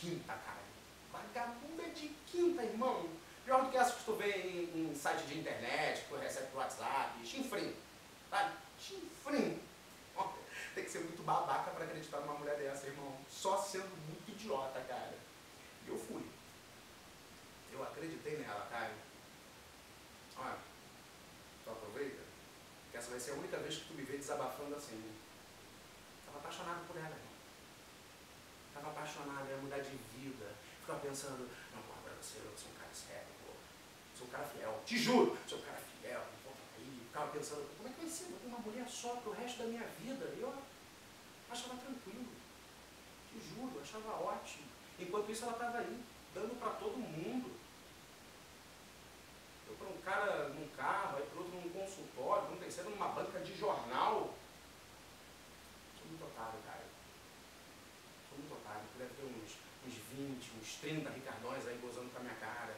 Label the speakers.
Speaker 1: quinta, cara. Vagabunda de quinta, irmão. Pior do que essa que tu vê em, em site de internet, que tu recebe pro WhatsApp, chinfrim. Sabe? Chinfrim. Tem que ser muito babaca pra acreditar numa mulher dessa, irmão. Só sendo muito idiota, cara. E eu fui. Eu acreditei nela, cara. Olha, tu aproveita, que essa vai ser a única vez que tu me vê desabafando assim. Tava apaixonado por ela, irmão. Tava apaixonado, mudar de vida. Ficava pensando, não, porra, pra você, eu sou um cara sério, pô. Sou um cara fiel. Te juro, sou um cara fiel. Pô, aí ficava pensando, como é que vai ser? Uma mulher só pro resto da minha vida. E eu achava tranquilo. Te juro, achava ótimo. Enquanto isso ela tava aí, dando pra todo mundo. Eu para um cara num carro, aí para outro num consultório, um terceiro numa banca de jornal. Sou muito otário, cara. Sou muito otário. Tu deve ter uns, uns 20, uns 30 ricardões aí gozando com a minha cara.